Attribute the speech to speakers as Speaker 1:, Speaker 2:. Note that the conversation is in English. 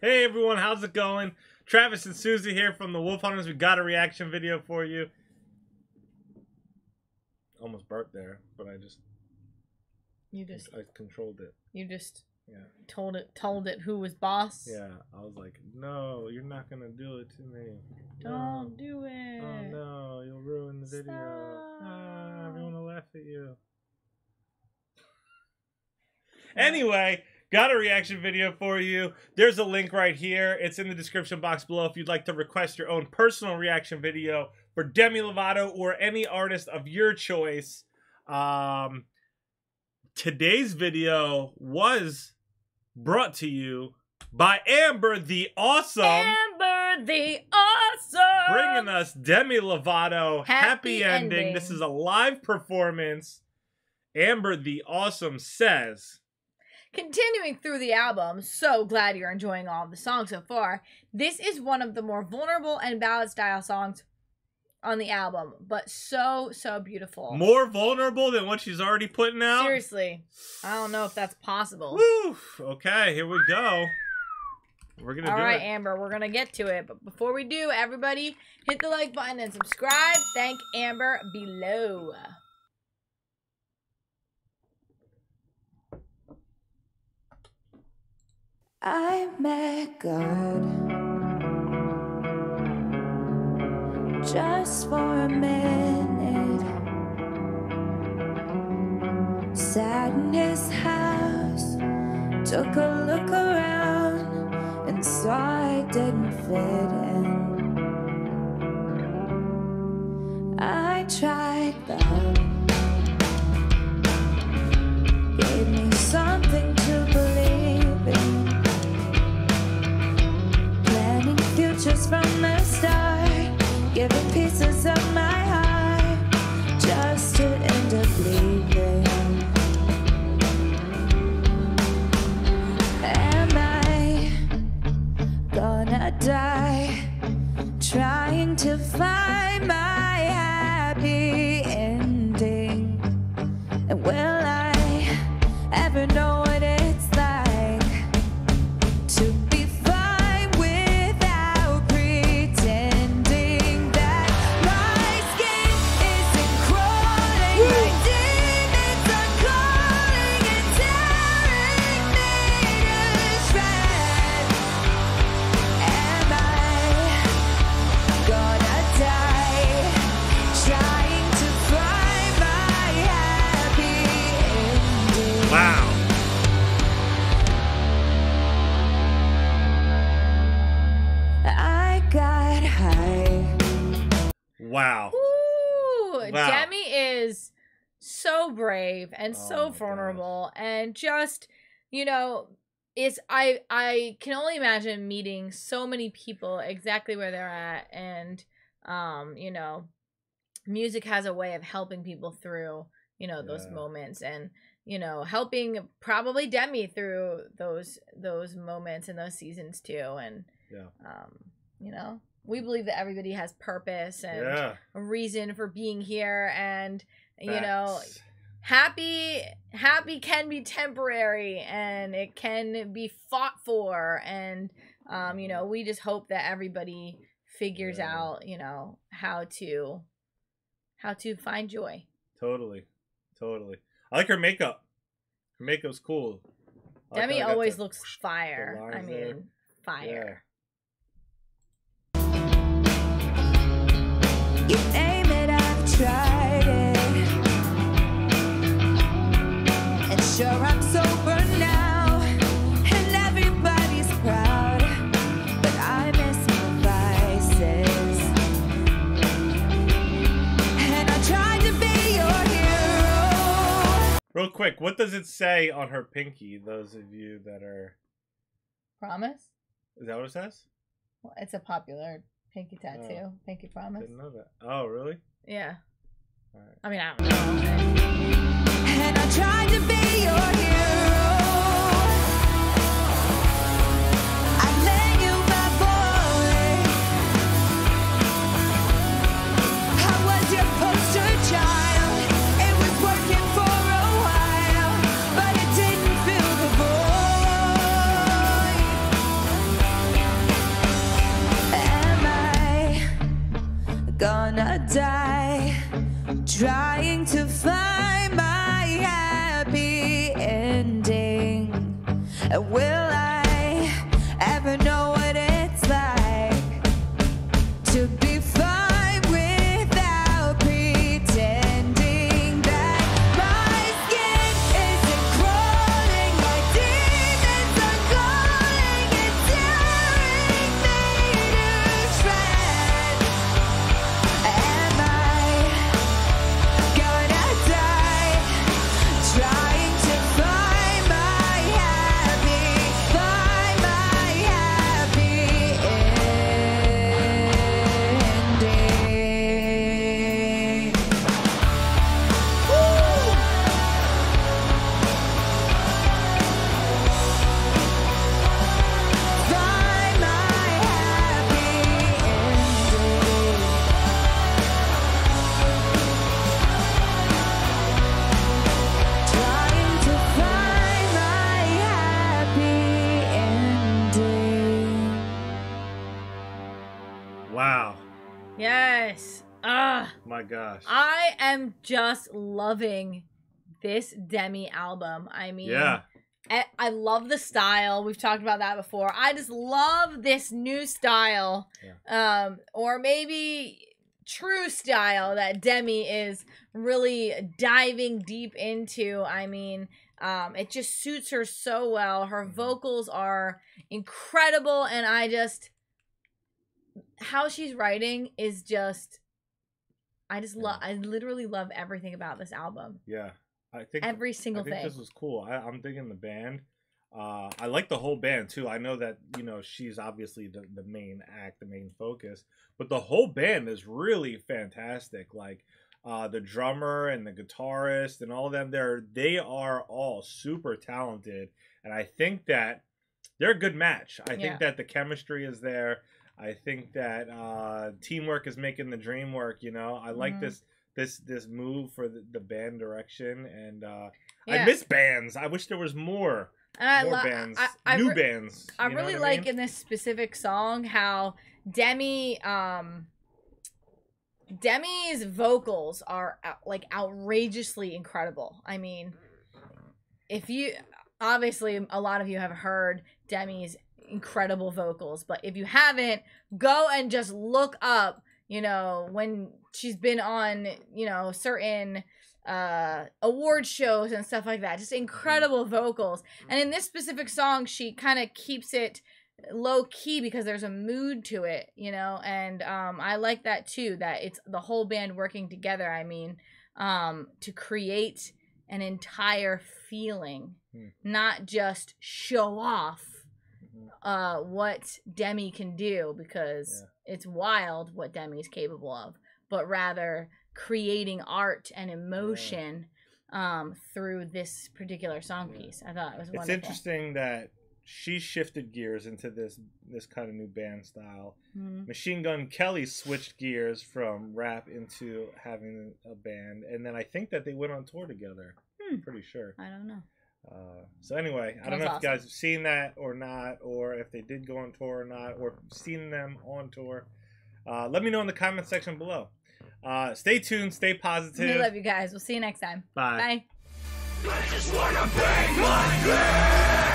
Speaker 1: Hey everyone, how's it going? Travis and Susie here from the Wolf Hunters. We got a reaction video for you. Almost burped there, but I just
Speaker 2: You just
Speaker 1: I controlled it.
Speaker 2: you just
Speaker 1: Yeah.
Speaker 2: told it told it who was boss.
Speaker 1: Yeah. I was like, no, you're not gonna do it to me.
Speaker 2: Don't do it.
Speaker 1: Oh no, you'll ruin the video. Ah, everyone will laugh at you. Anyway, got a reaction video for you. There's a link right here. It's in the description box below if you'd like to request your own personal reaction video for Demi Lovato or any artist of your choice. Um, today's video was brought to you by Amber the Awesome
Speaker 2: Amber the awesome.
Speaker 1: bringing us Demi Lovato happy,
Speaker 2: Happy
Speaker 1: ending.
Speaker 2: ending.
Speaker 1: This is a live performance. Amber the Awesome says,
Speaker 2: Continuing through the album, so glad you're enjoying all of the songs so far. This is one of the more vulnerable and ballad style songs on the album, but so so beautiful.
Speaker 1: more vulnerable than what she's already putting out.
Speaker 2: Seriously, I don't know if that's possible.
Speaker 1: Woo! Okay, here we go. We're gonna
Speaker 2: All
Speaker 1: do
Speaker 2: right,
Speaker 1: it.
Speaker 2: Amber, we're gonna get to it, but before we do, everybody hit the like button and subscribe. Thank Amber below.
Speaker 3: I met God just for a minute. Sat in his house, took a look around, and saw I didn't fit in. I tried love, Futures from the start, giving pieces of my heart just to end up leaving. Am I gonna die trying to find
Speaker 2: so brave and
Speaker 1: Oh
Speaker 2: so vulnerable and just, you know, is I I can only imagine meeting so many people exactly where they're at and um, you know, music has a way of helping people through, you know, those
Speaker 1: Yeah.
Speaker 2: moments and you know, helping probably Demi through those those moments and those seasons too and
Speaker 1: Yeah.
Speaker 2: um, you know, we believe that everybody has purpose and
Speaker 1: Yeah.
Speaker 2: a reason for being here and you know happy happy can be temporary and it can be fought for and um you know we just hope that everybody figures
Speaker 1: Yeah.
Speaker 2: out you know how to how to find joy
Speaker 1: Totally. Totally. I like her makeup. Her makeup's cool. I like
Speaker 2: demi
Speaker 1: how
Speaker 2: always
Speaker 1: the-
Speaker 2: looks fire i
Speaker 1: lines there.
Speaker 2: mean fire
Speaker 3: You
Speaker 1: Real quick, what does it say on her pinky? Those of you that are,
Speaker 2: promise
Speaker 1: is that what it says?
Speaker 2: well, it's a popular pinky oh, tattoo pinky promise
Speaker 1: Didn't know that. Oh, really?
Speaker 2: yeah
Speaker 1: All right.
Speaker 2: i mean i don't know
Speaker 3: Will I ever know
Speaker 1: gosh.
Speaker 2: I am just loving this Demi album. I mean,
Speaker 1: yeah.
Speaker 2: I, I love the style. We've talked about that before. I just love this new style. Um, or maybe true style that Demi is really diving deep into. I mean, um, it just suits her so well. Her vocals are incredible, and I just how she's writing is just I just love I literally love everything about this album.
Speaker 1: Yeah. I think
Speaker 2: Every single I
Speaker 1: think
Speaker 2: thing.
Speaker 1: this was cool. I, I'm digging the band. Uh, I like the whole band too. I know that you know she's obviously the, the main act, the main focus, but the whole band is really fantastic. Like uh, the drummer and the guitarist and all of them, they're they are all super talented, and I think that they're a good match. I
Speaker 2: Yeah.
Speaker 1: think that the chemistry is there. I think that uh, teamwork is making the dream work. You know, I like
Speaker 2: Mhm.
Speaker 1: this this this move for the, the band direction, and uh,
Speaker 2: Yeah.
Speaker 1: I miss bands. I wish there was more
Speaker 2: and I
Speaker 1: more bands,
Speaker 2: I, I,
Speaker 1: new
Speaker 2: re-
Speaker 1: bands.
Speaker 2: I really
Speaker 1: what I
Speaker 2: like
Speaker 1: mean?
Speaker 2: in this specific song how Demi um Demi's vocals are like outrageously incredible. I mean, if you obviously a lot of you have heard Demi's incredible vocals, but if you haven't, go and just look up, you know, when she's been on, you know, certain uh award shows and stuff like that. Just incredible vocals. And in this specific song, she kind of keeps it low key because there's a mood to it, you know, and um I like that too that it's the whole band working together, I mean, um to create an entire feeling,
Speaker 1: Hmm.
Speaker 2: not just show off. Uh what Demi can do because it's wild what Demi is capable of, but rather creating art and emotion um through this particular song
Speaker 1: Yeah.
Speaker 2: piece. I thought it was
Speaker 1: It's
Speaker 2: wonderful.
Speaker 1: interesting that she shifted gears into this this kind of new band style.
Speaker 2: Mhm.
Speaker 1: Machine Gun Kelly switched gears from rap into having a band, and then I think that they went on tour together.
Speaker 2: Hmm.
Speaker 1: Pretty sure.
Speaker 2: I don't know.
Speaker 1: Uh, so anyway, I don't
Speaker 2: That's
Speaker 1: know if you guys have seen that or not, or if they did go on tour or not, or seen them on tour. Uh, let me know in the comment section below. Uh, stay tuned, stay positive.
Speaker 2: We love you guys. We'll see you next time.
Speaker 1: Bye.
Speaker 2: Bye.